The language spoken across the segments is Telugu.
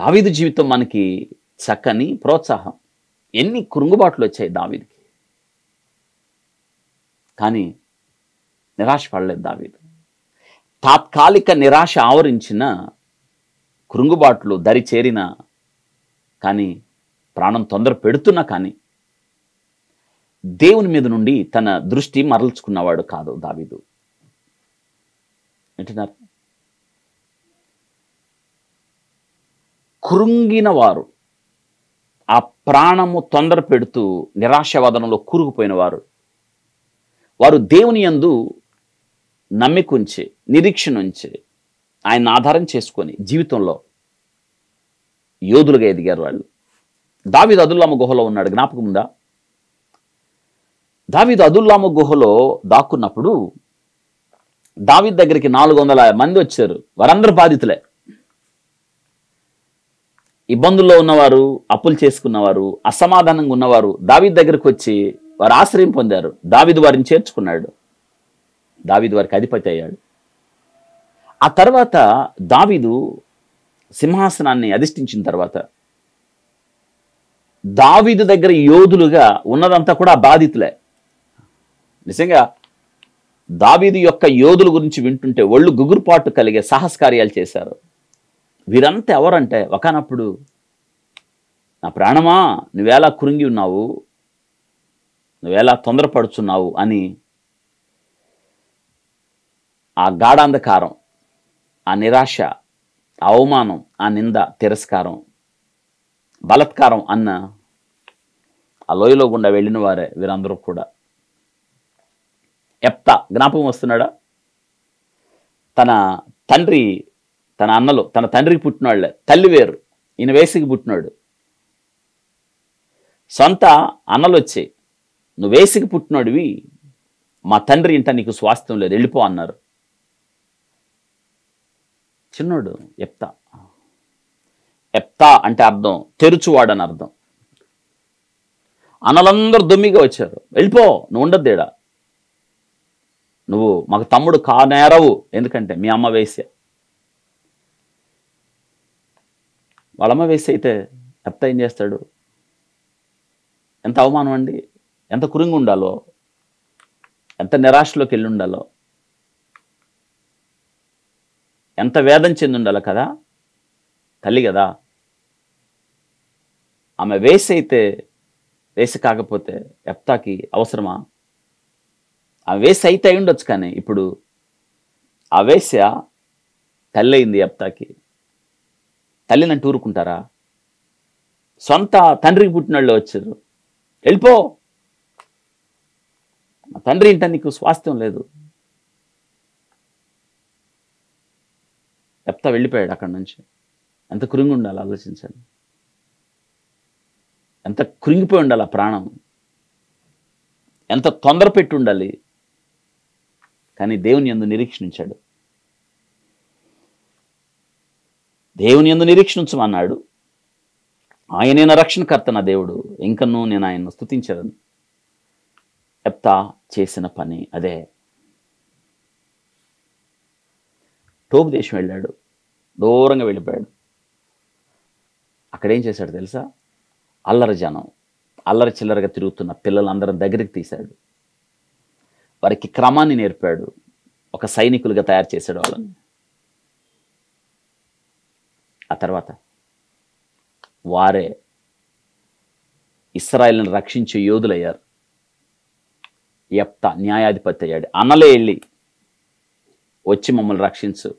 దావీదు జీవితం మనకి చక్కని ప్రోత్సాహం. ఎన్ని కృంగుబాట్లు వచ్చాయి దావీదికి. కానీ నిరాశ పడలేదు దావీదు. తాత్కాలిక నిరాశ ఆవరించిన కృంగుబాట్లు దరి చేరిన కానీ ప్రాణం తొందర పెడుతున్నా కానీ దేవుని మీద నుండి తన దృష్టి మరల్చుకున్నవాడు కాదు దావీదు. వింటున్నారు కృంగిన వారు ఆ ప్రాణము తొందర పెడుతూ నిరాశవాదనలో కూరుకుపోయిన వారు వారు దేవుని యందు నమ్మికుంచి నిరీక్షణ ఉంచి ఆయన ఆధారం చేసుకొని జీవితంలో యోధులుగా ఎదిగారు వాళ్ళు. దావిద్ అదుల్లామ గుహలో ఉన్నాడు. జ్ఞాపకం ఉందా? దావీదు అదుల్లామ గుహలో దాక్కున్నప్పుడు దావిద్ దగ్గరికి నాలుగు వందల మంది వచ్చారు. వారందరూ బాధితులే. ఇబ్బందుల్లో ఉన్నవారు అప్పులు చేసుకున్నవారు అసమాధానంగా ఉన్నవారు దావిద్ దగ్గరకు వచ్చి వారు ఆశ్రయం పొందారు. దావీదు వారిని చేర్చుకున్నాడు. దావీదు వారికి అధిపతి అయ్యాడు. ఆ తర్వాత దావిదు సింహాసనాన్ని అధిష్ఠించిన తర్వాత దావిదు దగ్గర యోధులుగా ఉన్నదంతా కూడా బాధితులే. నిజంగా దావీదు యొక్క యోధుల గురించి వింటుంటే ఒళ్ళు గుగురుపాటు కలిగే సాహస కార్యాలు చేశారు. వీరంతా ఎవరంటే ఒకనప్పుడు నా ప్రాణమా నువ్వేలా కురింగి ఉన్నావు? నువ్వేలా తొందరపడుచున్నావు? అని ఆ గాఢాంధకారం ఆ నిరాశ ఆ అవమానం ఆ నింద తిరస్కారం బలత్కారం అన్న ఆ లోయలో గుండా వెళ్ళిన వారే వీరందరూ కూడా. ఎప్త జ్ఞాపకం వస్తున్నాడా? తన తండ్రి తన అన్నలు తన తండ్రికి పుట్టినవాళ్ళే తల్లి వేరు. ఈయన వేసికి పుట్టినాడు. సొంత అన్నలు వచ్చాయి నువ్వు వేసికి పుట్టినోడివి మా తండ్రి ఇంట నీకు స్వాస్థ్యం లేదు వెళ్ళిపో అన్నారు. చిన్నోడు ఎప్తా. ఎప్తా అంటే అర్థం తెరుచువాడు అని అర్థం. అన్నలందరూ దొమ్మిగా వచ్చారు. వెళ్ళిపో నువ్వు ఉండద్దేడా నువ్వు మాకు తమ్ముడు కానేరవు. ఎందుకంటే మీ అమ్మ వేసే వాళ్ళమ్మ వేసి అయితే ఎప్త ఏం చేస్తాడు? ఎంత అవమానం అండి? ఎంత కురింగి ఉండాలో? ఎంత నిరాశలోకి వెళ్ళి ఉండాలో? ఎంత వేదం చెంది ఉండాలో కదా? తల్లి కదా. ఆమె వేసి అయితే వేసి కాకపోతే ఎప్తాకి అవసరమా? ఆ వేసి అయితే అయి ఉండొచ్చు కానీ ఇప్పుడు ఆ వేశ్య తల్లి అయింది ఎప్తాకి తల్లిని అంటే ఊరుకుంటారా సొంత తండ్రికి పుట్టిన వాళ్ళు వచ్చారు. వెళ్ళిపో. మా తండ్రి ఇంట నీకు స్వాస్థ్యం లేదు. చెప్తా వెళ్ళిపోయాడు అక్కడి నుంచి. ఎంత కురింగి ఉండాలి ఆలోచించండి ఎంత కురింగిపోయి ఉండాలి ఆ ప్రాణం. ఎంత తొందర పెట్టి ఉండాలి. కానీ దేవుని ఎందు నిరీక్షించాడు. దేవుని ఎందు నిరీక్షించమన్నాడు. ఆయనే నా రక్షణకర్త నా దేవుడు. ఇంకనూ నేను ఆయన్ను స్థుతించరని ఎప్తా చేసిన పని అదే. టోపు దేశం వెళ్ళాడు. దూరంగా వెళ్ళిపోయాడు. అక్కడ ఏం చేశాడు తెలుసా? అల్లరి జనం అల్లరి చిల్లరగా తిరుగుతున్న పిల్లలందరం దగ్గరికి తీశాడు. వారికి క్రమాన్ని నేర్పాడు. ఒక సైనికులుగా తయారు చేశాడు వాళ్ళని. ఆ తర్వాత వారే ఇస్రాయల్ని రక్షించే యోధులయ్యారు. ఎప్త న్యాయాధిపతి అయ్యాడు. అన్నలే వెళ్ళి వచ్చి మమ్మల్ని రక్షించు.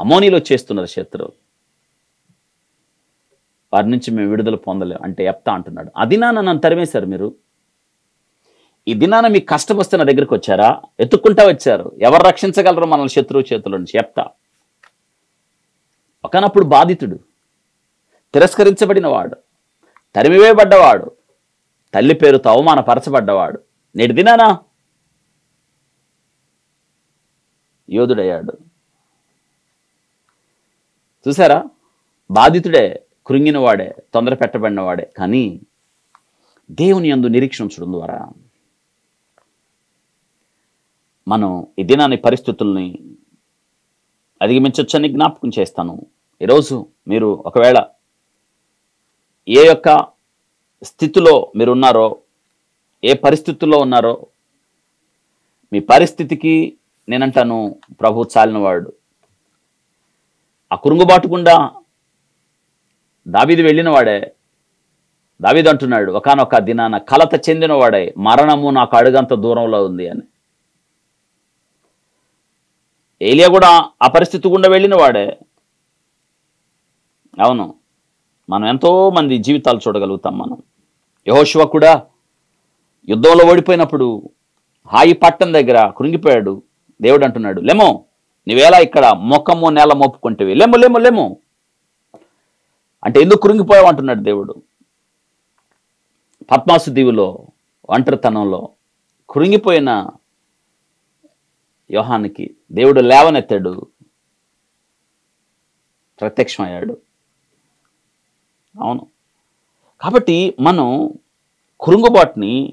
అమోనీలో చేస్తున్నారు శత్రువు వారి నుంచి మేము విడుదల పొందలేము అంటే ఎప్తా అంటున్నాడు. అది నా నన్ను తరిమేశారు మీరు? ఈ దినాన మీకు కష్టం వస్తే నా దగ్గరికి వచ్చారా? ఎత్తుక్కుంటా వచ్చారు. ఎవరు రక్షించగలరు మనల్ని శత్రువు చేతుల నుంచి? చెప్తా. ఒకనప్పుడు బాధితుడు తిరస్కరించబడిన వాడు తరిమివేయబడ్డవాడు తల్లి పేరుతో అవమానపరచబడ్డవాడు. నేటి దినానా యోధుడయ్యాడు. చూసారా? బాధితుడే కృంగిన వాడే తొందర పెట్టబడిన వాడే కానీ దేవుని యందు నిరీక్షించడం ద్వారా మనం ఈ దినాన్ని పరిస్థితుల్ని అధిగమించవచ్చని జ్ఞాపకం చేస్తాను. ఈరోజు మీరు ఒకవేళ ఏ యొక్క స్థితిలో మీరు ఉన్నారో ఏ పరిస్థితుల్లో ఉన్నారో మీ పరిస్థితికి నేనంటాను ప్రభు చాలినవాడు. ఆ కురుంగుబాటు గుండా దావీదు వెళ్ళినవాడే. అంటున్నాడు ఒకనొక దినాన కలత చెందినవాడే మరణము నాకు అడుగంత దూరంలో ఉంది అని. ఏలియా కూడా ఆ పరిస్థితి గుండా వెళ్ళిన వాడే అవును మనం ఎంతో మంది జీవితాలు చూడగలుగుతాం మనం. యహోశివ కూడా యుద్ధంలో ఓడిపోయినప్పుడు హాయి పట్టం దగ్గర కృంగిపోయాడు. దేవుడు అంటున్నాడు లేమో నీవేలా ఇక్కడ మొక్కము నేల మోపుకుంటేవి. లేమో లేము లేమో. అంటే ఎందుకు కృంగిపోయావు అంటున్నాడు దేవుడు. పద్మాసు దీవులో ఒంటరితనంలో కృంగిపోయిన యోహానికి దేవుడు లేవనెత్తాడు. ప్రత్యక్షమయ్యాడు. అవును. కాబట్టి మనం కురుంగుబాటుని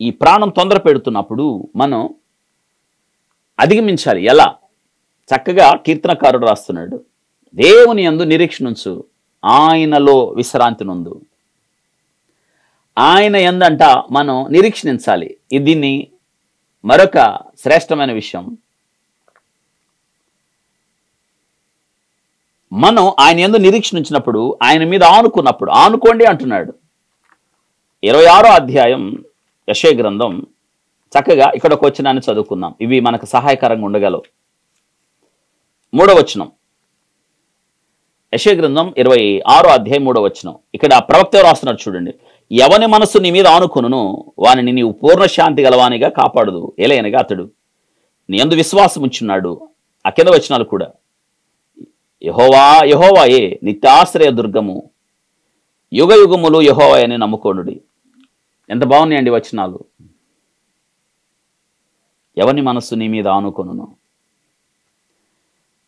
ఈ ప్రాణం తొందర పెడుతున్నప్పుడు మనం అధిగమించాలి. ఎలా? చక్కగా కీర్తనకారుడు రాస్తున్నాడు. దేవుని యందు నిరీక్షణుంచు. ఆయనలో విశ్రాంతి నొందు. ఆయన ఎందంట మనం నిరీక్షణించాలి. దీన్ని మరొక శ్రేష్టమైన విషయం. మనం ఆయన ఎందు నిరీక్షణించినప్పుడు ఆయన మీద ఆనుకున్నప్పుడు ఆనుకోండి అంటున్నాడు. ఇరవై ఆరో అధ్యాయం యశయ గ్రంథం. చక్కగా ఇక్కడ ఒక వచనాన్ని చదువుకుందాం. ఇవి మనకు సహాయకరంగా ఉండగలవు. మూడవ వచనం. యశయ గ్రంథం ఇరవై ఆరో అధ్యాయం మూడవ వచనం. ఇక్కడ ప్రవక్త రాస్తున్నారు చూడండి. ఎవని మనస్సు నీ మీద ఆనుకొనును వానిని నీవు పూర్ణశాంతి గలవానిగా కాపాడదు. ఎలయనగా అతడు నీ అందు విశ్వాసం ఉంచున్నాడు. ఆ కింద వచనాలు కూడా యహోవా యహోవాయే నిత్యాశ్రయ దుర్గము యుగ యుగములు యహోవాయని నమ్ముకోనుడి. ఎంత బాగున్నాయండి వచనాలు. ఎవని మనస్సు నీ మీద ఆనుకొనును.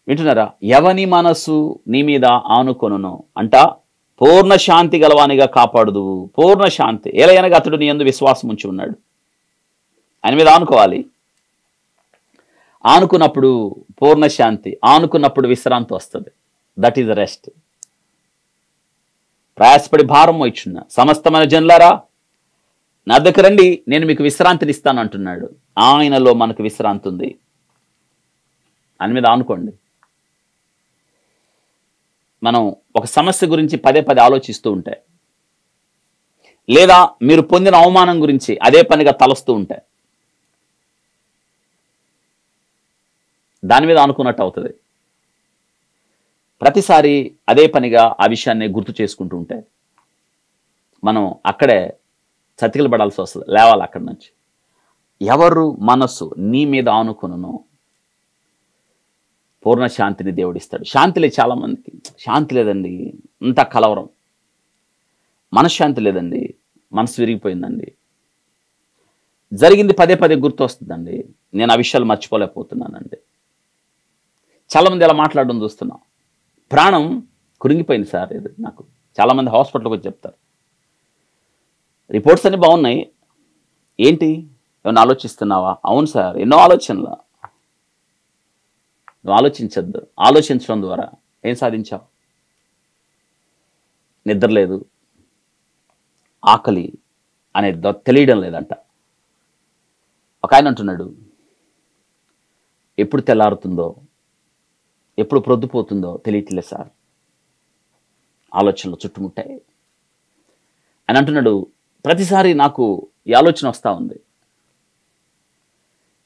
వింటున్నారా? ఎవని మనస్సు నీ మీద ఆనుకొనును అంట పూర్ణ శాంతి గలవానిగా కాపాడుదు పూర్ణ శాంతి. ఏలయనగా అతడు నీ ఎందు విశ్వాసం ఉంచి ఉన్నాడు. ఆయన మీద ఆనుకోవాలి. ఆనుకున్నప్పుడు పూర్ణ శాంతి. ఆనుకున్నప్పుడు విశ్రాంతి వస్తుంది. దట్ ఈస్ రెస్ట్ ప్రయాసపడి భారం ఇచ్చున్న సమస్తమైన జన్లారా నా దగ్గర రండి. నేను మీకు విశ్రాంతిని ఇస్తాను అంటున్నాడు. ఆయనలో మనకు విశ్రాంతి ఉంది. అని మీద ఆనుకోండి. మనం ఒక సమస్య గురించి పదే పదే ఆలోచిస్తూ ఉంటే లేదా మీరు పొందిన అవమానం గురించి అదే పనిగా తలస్తూ ఉంటే దాని మీద అనుకున్నట్టు అవుతుంది. ప్రతిసారి అదే పనిగా ఆ విషయాన్ని గుర్తు చేసుకుంటూ ఉంటే మనం అక్కడే చతికిలు పడాల్సి వస్తుంది లేవాలి అక్కడి నుంచి. ఎవరు మనస్సు నీ మీద ఆనుకును పూర్ణ శాంతిని దేవుడిస్తాడు. శాంతి లేదు చాలామందికి. శాంతి లేదండి. ఇంత కలవరం. మనశ్శాంతి లేదండి. మనసు విరిగిపోయిందండి. జరిగింది పదే పదే గుర్తు వస్తుందండి నేను ఆ విషయాలు మర్చిపోలేకపోతున్నానండి. చాలామంది ఇలా మాట్లాడడం చూస్తున్నాం. ప్రాణం కురింగిపోయింది సార్ ఇది నాకు. చాలామంది హాస్పిటల్కి వచ్చి చెప్తారు. రిపోర్ట్స్ అన్నీ బాగున్నాయి. ఏంటి? ఏమన్నా ఆలోచిస్తున్నావా? అవును సార్. ఎన్నో ఆలోచనలు. నువ్వు ఆలోచించద్దు. ఆలోచించడం ద్వారా ఏం సాధించావు? నిద్ర లేదు. ఆకలి అనేది తెలియడం లేదంట. ఒక ఆయన అంటున్నాడు ఎప్పుడు తెల్లారుతుందో ఎప్పుడు ప్రొద్దుపోతుందో తెలియట్లేదు సార్. ఆలోచనలు చుట్టుముట్టాయి. అని అంటున్నాడు ప్రతిసారి నాకు ఈ ఆలోచన వస్తూ ఉంది.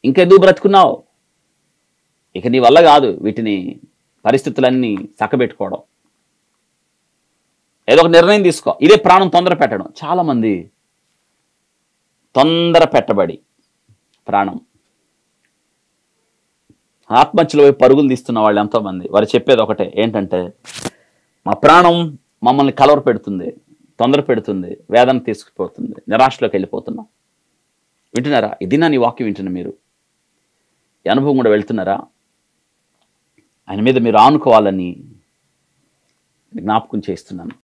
ఇంకెందుకు బ్రతుకున్నావు? ఇక నీ వల్ల కాదు వీటిని పరిస్థితులన్నీ చక్కబెట్టుకోవడం. ఏదో ఒక నిర్ణయం తీసుకో. ఇదే ప్రాణం తొందర పెట్టడం. చాలామంది తొందర పెట్టబడి ప్రాణం. ఆత్మహత్యల వైపు పరుగులు తీస్తున్న వాళ్ళు ఎంతోమంది. వారు చెప్పేది ఒకటే ఏంటంటే మా ప్రాణం మమ్మల్ని కలవర పెడుతుంది తొందర పెడుతుంది వేదన తీసుకుపోతుంది నిరాశలోకి వెళ్ళిపోతున్నాం. వింటున్నారా? ఇది నా నీ వాక్యం వింటున్నా మీరు. అనుభవం కూడా వెళ్తున్నారా? ఆయన మీద మీరు ఆనుకోవాలని జ్ఞాపకం చేస్తున్నాను.